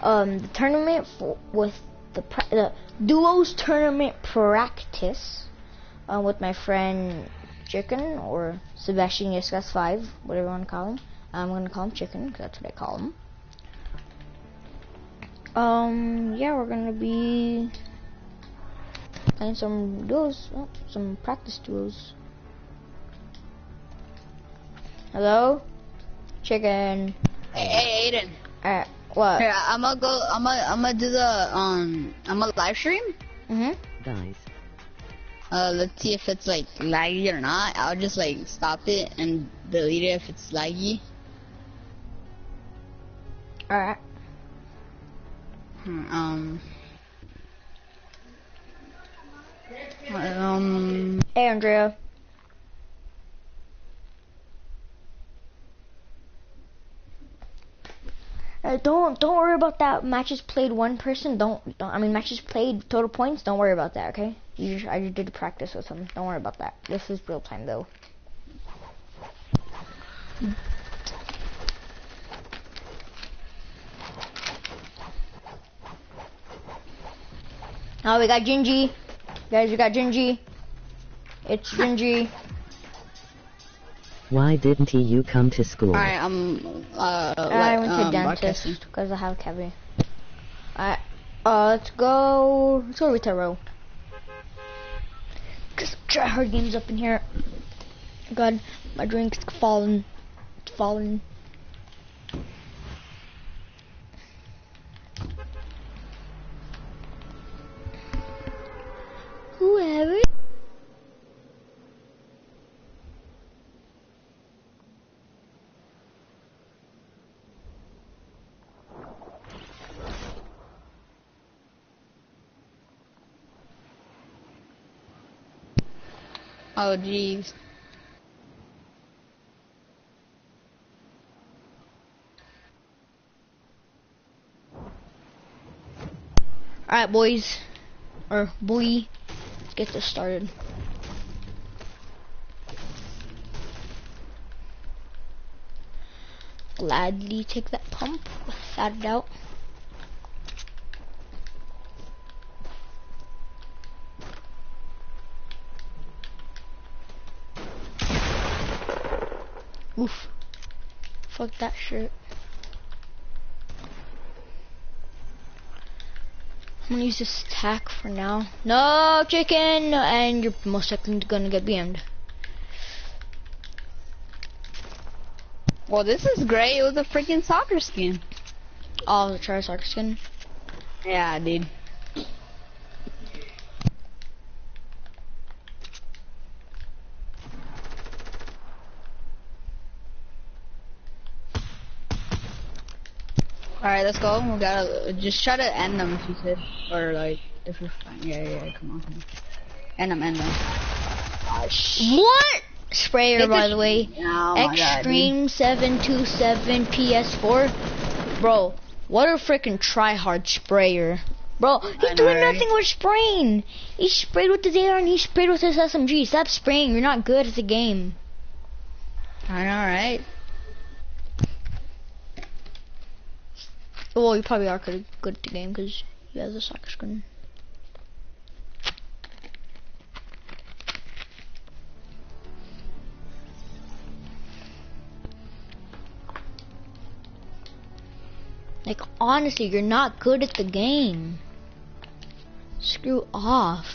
um, the tournament for, with the, the duos tournament practice uh, with my friend Chicken or Sebastian Yescas 5, whatever you want to call him. I'm going to call him Chicken because that's what I call him. Um, yeah, we're going to be playing some duos, oh, some practice duos. Hello? Chicken. Hey, hey Aiden. Uh, what? Here, I'm gonna go. I'm gonna. I'm gonna do the. Um. I'm gonna live stream. Mhm. Guys, Uh, let's see if it's like laggy or not. I'll just like stop it and delete it if it's laggy. All right. Hmm, Um. Um. Hey, Andrea. Uh, don't don't worry about that. Matches played one person. Don't, don't I mean matches played total points. Don't worry about that. Okay. You just, I just did practice with them. Don't worry about that. This is real time though. Oh, we got Gingy. Guys, we got Gingy. It's Gingy. Why didn't he you come to school? Alright. Um. Uh. I let- went um, to broadcasting. dentist because I have a cavity. Alright, uh, let's go. Let's go Retail Row. Cause try hard games up in here. God, my drink's fallen It's falling. Whoever. Oh jeez. Alright, boys. Or boy. Let's get this started. Gladly take that pump without a doubt. Fuck that shit. I'm gonna use this attack for now. No chicken, and you're most likely gonna get BM'd. Well, this is great with a freaking soccer skin. Oh, the soccer skin. Yeah, dude. Alright, let's go. We gotta just try to end them if you could. Or like, if you're fine. Yeah, yeah, yeah, come on, come on. End them, end them. What? Sprayer, Get by the way. Oh my God. Extreme 727 PS4. Bro, what a freaking tryhard sprayer. Bro, he's doing right? nothing with spraying. He sprayed with his AR and he sprayed with his SMG. Stop spraying. You're not good at the game. I know, right? Well, you probably are good, good at the game because you have the soccer screen. Like, honestly, you're not good at the game. Screw off.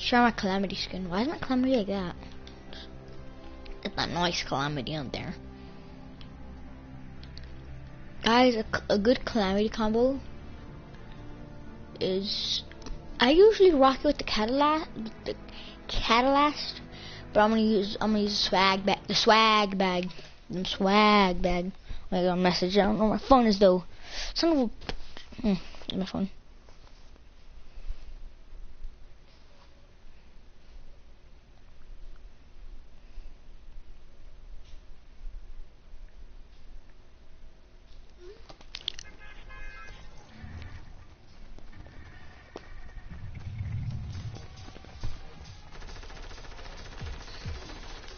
Try my Calamity skin. Why is my Calamity like that? Get that nice Calamity on there. Guys, a good Calamity combo is... I usually rock it with the Cadillac, the Catalyst, but I'm gonna use I'm gonna use the swag bag, the swag bag, the swag bag. I got a message. I don't know where my phone is though. Son of a. Where's my phone.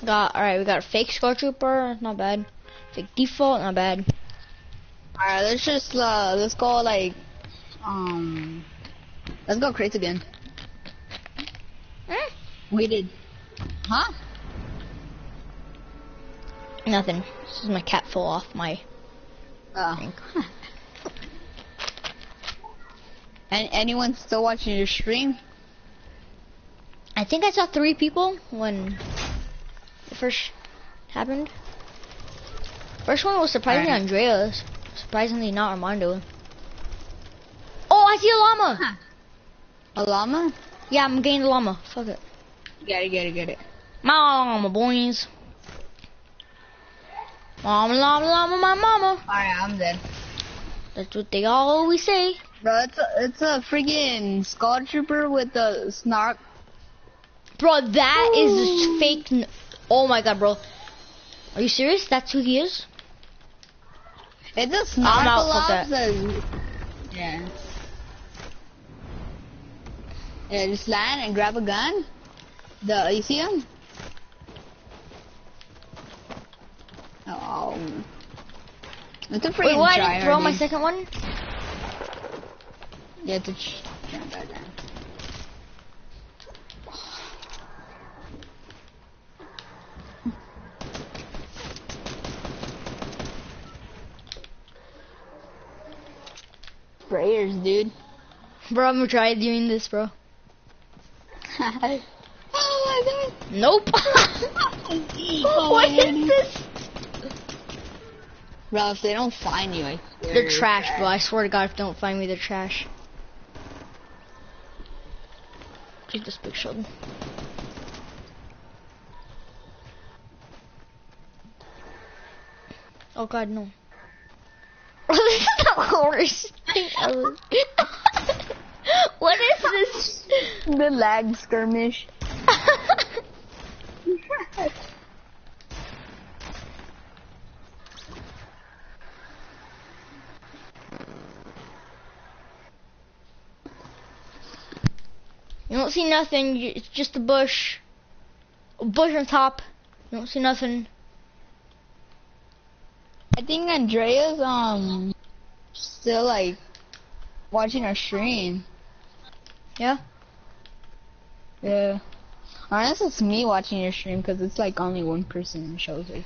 Got alright. We got a fake Skull Trooper, not bad. Fake default, not bad. Alright, let's just uh, let's go like um, let's go crates again. Eh? We did, huh? Nothing. This is my cat fell off my Oh. And anyone still watching your stream? I think I saw three people when first happened. First one was surprisingly Alright. Andreas. Surprisingly not Armando. Oh, I see a llama! Huh. A llama? Yeah, I'm getting the llama. Fuck it. Get it, get it, get it. Mama boys. Mama, llama, llama, my mama. Alright, I'm dead. That's what they always say. Bro, it's a, it's a freaking skull trooper with a snark. Bro, that is just fake. Oh my god, bro. Are you serious? That's who he is? It's a I'm out, snark that. Yeah. Yeah, just land and grab a gun. The you see him? Oh. It's a freaking Wait, why did throw my second one? Yeah, it's a ch- yeah, bad man. Sprayers, dude. Bro, I'm gonna try doing this, bro. oh my god. Nope. Oh what my is this? Bro, if they don't find you, I swear. They're trash, bro. I swear to God, if they don't find me, they're trash. Take this big shot. Oh God, no. this is the worst thing ever. what is this? The lag skirmish. You don't see nothing. It's just a bush. A bush on top. You don't see nothing. I think Andrea's um still like watching our stream. Yeah. Yeah. Unless it's me watching your stream because it's like only one person shows there.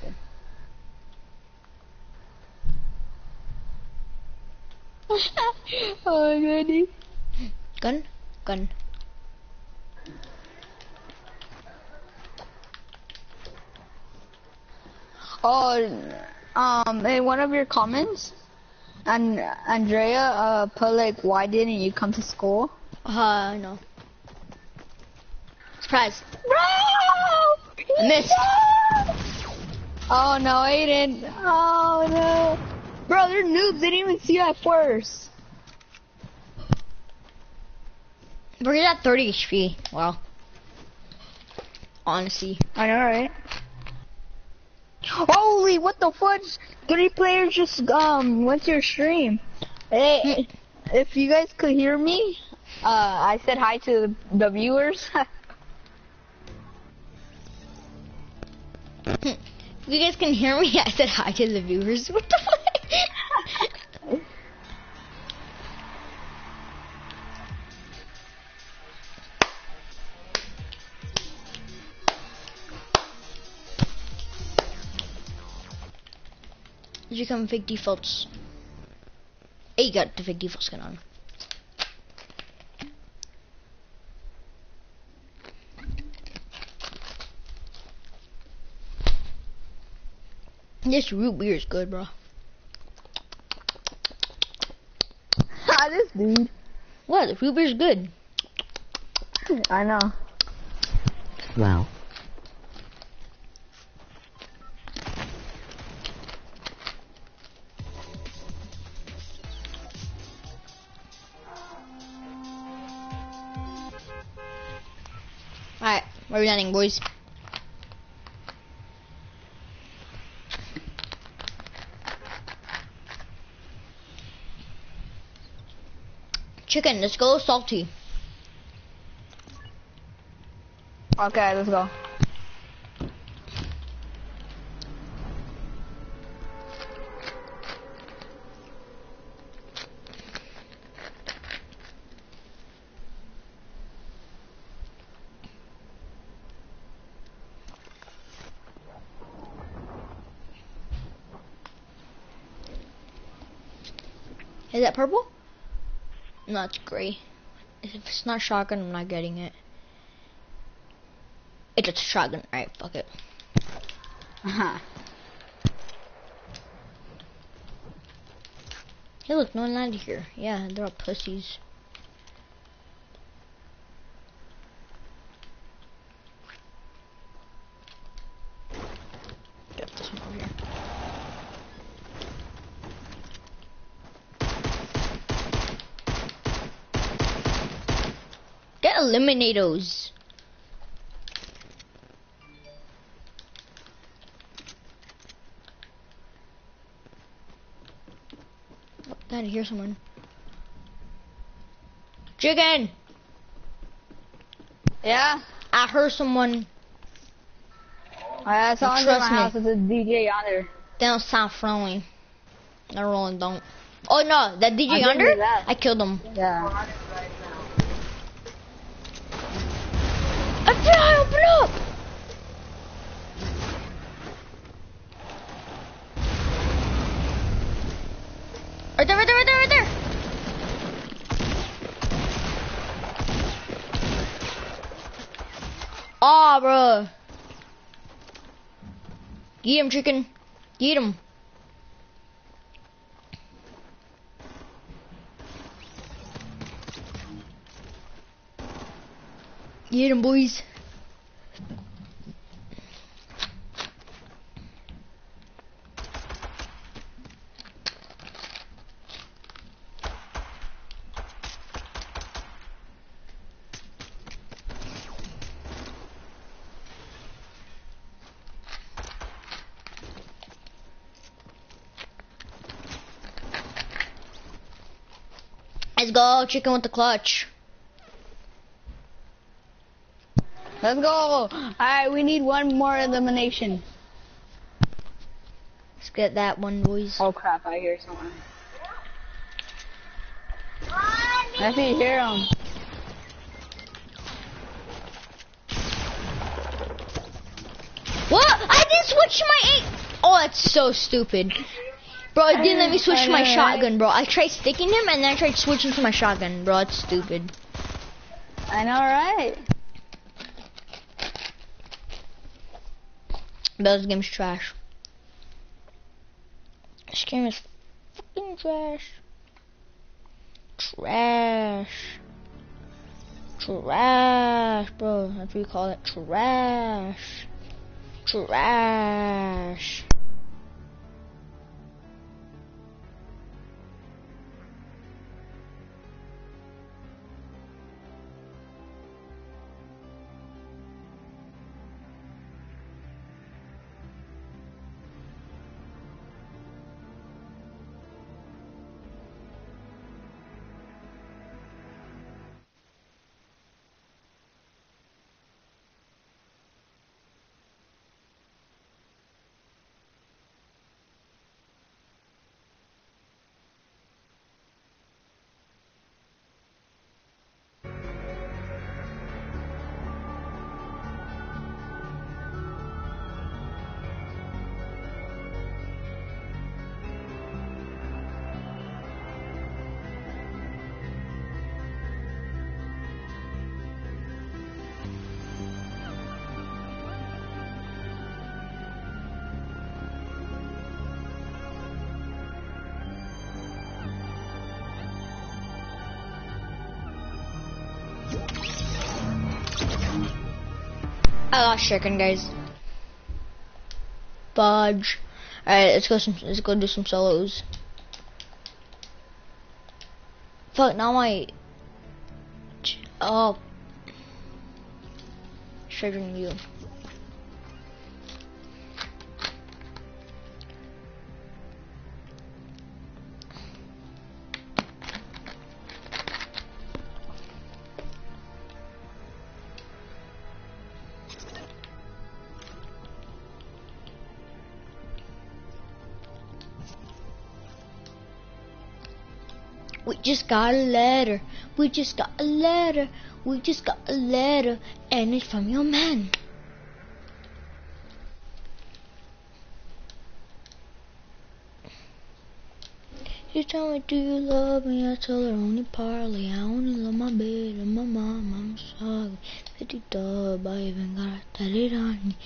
oh goodness. Gun. Gun. Oh, um, in one of your comments, and Andrea uh put why didn't you come to school? Uh, no. Surprise. Bro! I missed. Oh no, Aiden. Oh no. Bro, they're noobs. They didn't even see you at first. We're at 30 HP. Wow. Honestly. I know, right? Holy, what the fudge? Three players just um went to your stream. Hey, if you guys could hear me, uh, I said hi to the, viewers. If you guys can hear me, I said hi to the viewers. What the fuck? You come fake defaults? Hey, you got the fake default skin on. This root beer is good, bro. Ah, this dude. What? The root beer's good. I know. Wow. Running, boys. Chicken, let's go salty. Okay, let's go. Is that purple? No, it's gray. If it's not shotgun, I'm not getting it. It's a shotgun. Alright, fuck it. Uh-huh. Hey, look, no one landed here. Yeah, they're all pussies. Get eliminatos. Gotta oh, hear someone. Chicken! Yeah. I heard someone I saw in Trust my me. house with a DJ on there. They don't sound friendly. They really don't. Oh no, that DJ I under? I killed him. Yeah. Open up! Right there, right there, right there, right there! Aw, bro. Get him, chicken. Get him. Get him, boys. Let's go, chicken with the clutch. Let's go. Alright, we need one more elimination. Let's get that one, boys. Oh crap, I hear someone. I you hear him. What? I didn't switch my aim. Oh, that's so stupid. Bro, it didn't let me switch to my right? shotgun, bro. I tried sticking him and then I tried switching to my shotgun, bro. It's stupid. I know, right? But this game's trash. This game is fucking trash. Trash. Trash, bro. That's what you call it. Trash. Trash. I lost chicken, guys. Budge. Alright, let's go some let's go do some solos. Fuck now I Oh Triggering you. We just got a letter. We just got a letter. We just got a letter. And it's from your man. She tell me, do you love me? I tell her only partly. I only love my bed and my mom. I'm sorry. Fifty dub, I even got a tatted on me.